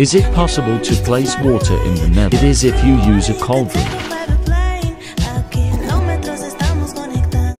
Is it possible to place water in the nether? It is if you use a cauldron.